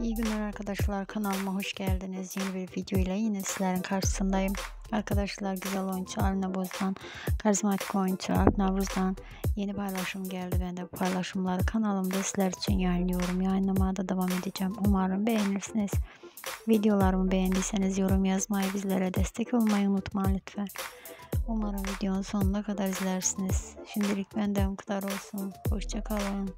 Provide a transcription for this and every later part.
İyi günler arkadaşlar kanalıma hoş geldiniz. Yeni bir video ile yine sizlerin karşısındayım. Arkadaşlar güzel oyuncu Alina Boz'dan, karizmatik oyuncu Alp Navruz'dan yeni paylaşım geldi. Ben de bu paylaşımları kanalımda sizler için yayınlıyorum. Yayınlamaya da devam edeceğim. Umarım beğenirsiniz. Videolarımı beğendiyseniz yorum yazmayı, bizlere destek olmayı unutmayın lütfen. Umarım videonun sonuna kadar izlersiniz. Şimdilik benden bu kadar olsun. Hoşçakalın.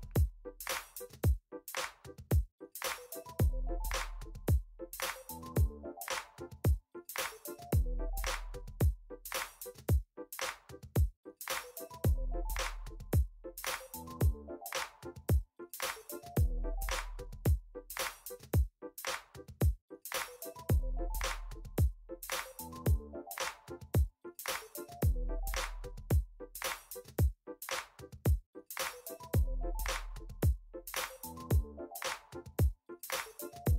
あ!